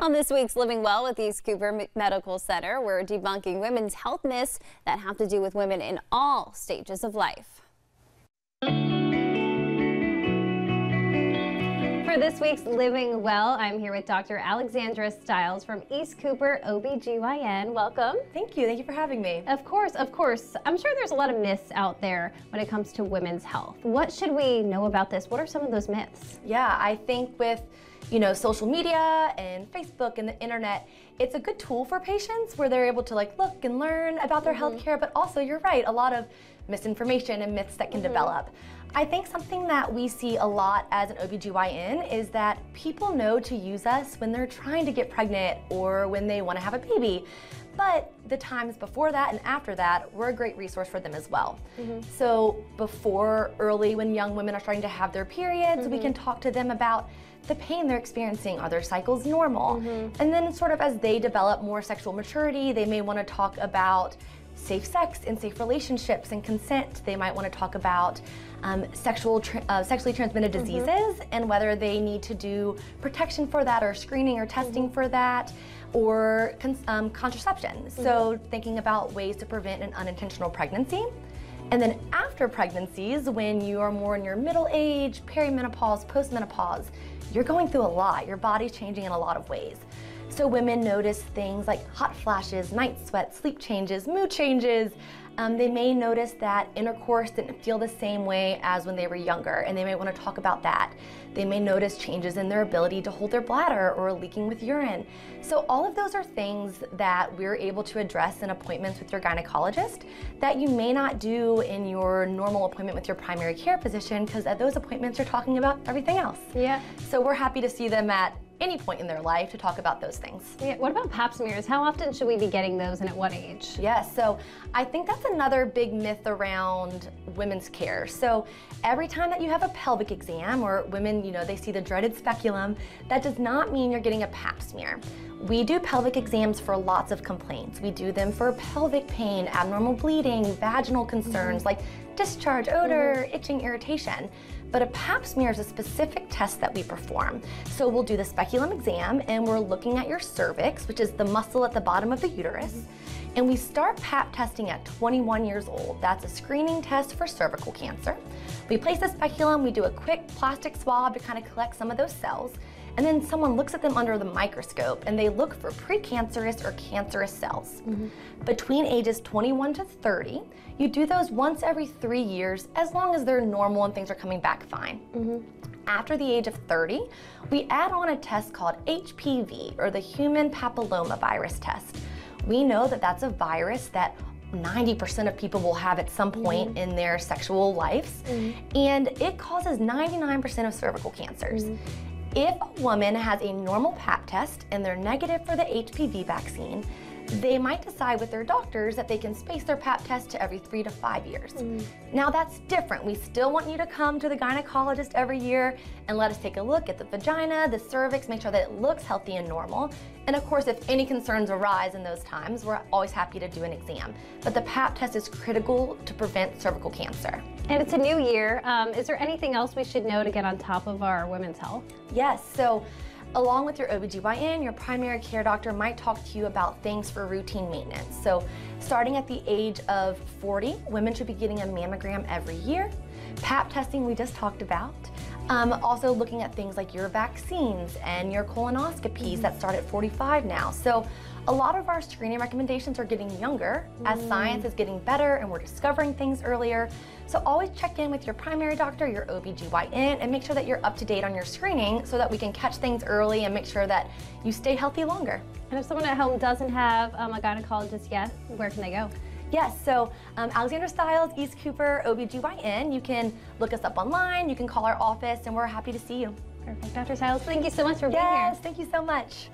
On this week's Living Well with East Cooper Medical Center, we're debunking women's health myths that have to do with women in all stages of life. For this week's Living Well, I'm here with Dr. Alexandra Stiles from East Cooper OBGYN. Welcome. Thank you. Thank you for having me. Of course, of course. I'm sure there's a lot of myths out there when it comes to women's health. What should we know about this? What are some of those myths? Yeah, I think with you know, social media and Facebook and the internet, it's a good tool for patients where they're able to like look and learn about their mm -hmm. healthcare, but also you're right, a lot of misinformation and myths that can mm -hmm. develop. I think something that we see a lot as an OBGYN is that people know to use us when they're trying to get pregnant or when they want to have a baby. But the times before that and after that, we're a great resource for them as well. Mm -hmm. So before early when young women are starting to have their periods, we can talk to them about the pain they're experiencing. Are their cycles normal? Mm -hmm. And then sort of as they develop more sexual maturity, they may want to talk about safe sex and safe relationships and consent. They might want to talk about um, sexual tra uh, sexually transmitted mm-hmm. diseases mm -hmm. and whether they need to do protection for that or screening or testing mm -hmm. for that or um, contraception. Mm -hmm. So thinking about ways to prevent an unintentional pregnancy. And then after pregnancies, when you are more in your middle age, perimenopause, postmenopause, you're going through a lot. Your body's changing in a lot of ways. So women notice things like hot flashes, night sweats, sleep changes, mood changes. Um, they may notice that intercourse didn't feel the same way as when they were younger, and they may want to talk about that. They may notice changes in their ability to hold their bladder or leaking with urine. So all of those are things that we're able to address in appointments with your gynecologist that you may not do in your normal appointment with your primary care physician because at those appointments you're talking about everything else. Yeah. So we're happy to see them at any point in their life to talk about those things. Yeah, what about pap smears? How often should we be getting those and at what age? Yes, so I think that's another big myth around women's care. So every time that you have a pelvic exam or women, you know, they see the dreaded speculum, that does not mean you're getting a pap smear. We do pelvic exams for lots of complaints. We do them for pelvic pain, abnormal bleeding, vaginal concerns mm -hmm. like discharge, odor, mm -hmm. itching, irritation. But a pap smear is a specific test that we perform. So we'll do the speculum exam and we're looking at your cervix, which is the muscle at the bottom of the uterus. And we start pap testing at 21 years old. That's a screening test for cervical cancer. We place the speculum, we do a quick plastic swab to kind of collect some of those cells and then someone looks at them under the microscope and they look for precancerous or cancerous cells. Mm -hmm. Between ages 21 to 30, you do those once every three years as long as they're normal and things are coming back fine. Mm -hmm. After the age of 30, we add on a test called HPV or the human papilloma virus test. We know that that's a virus that 90% of people will have at some point mm -hmm. in their sexual lives, mm -hmm. and it causes 99% of cervical cancers. Mm -hmm. If a woman has a normal pap test and they're negative for the HPV vaccine, they might decide with their doctors that they can space their pap test to every three to five years. Mm. Now that's different. We still want you to come to the gynecologist every year and let us take a look at the vagina, the cervix, make sure that it looks healthy and normal. And of course, if any concerns arise in those times, we're always happy to do an exam. But the pap test is critical to prevent cervical cancer. And it's a new year. Um, is there anything else we should know to get on top of our women's health? Yes. So Along with your OBGYN, your primary care doctor might talk to you about things for routine maintenance. So starting at the age of 40, women should be getting a mammogram every year. PAP testing we just talked about. Um, also looking at things like your vaccines and your colonoscopies mm -hmm. that start at 45 now. So a lot of our screening recommendations are getting younger as mm. science is getting better and we're discovering things earlier. So always check in with your primary doctor, your OBGYN, and make sure that you're up to date on your screening so that we can catch things early and make sure that you stay healthy longer. And if someone at home doesn't have um, a gynecologist yet, where can they go? Yes, so um, Alexandra Stiles, East Cooper, OBGYN. You can look us up online, you can call our office, and we're happy to see you. Perfect. Dr. Stiles, thank you so much for being here. Yes, thank you so much.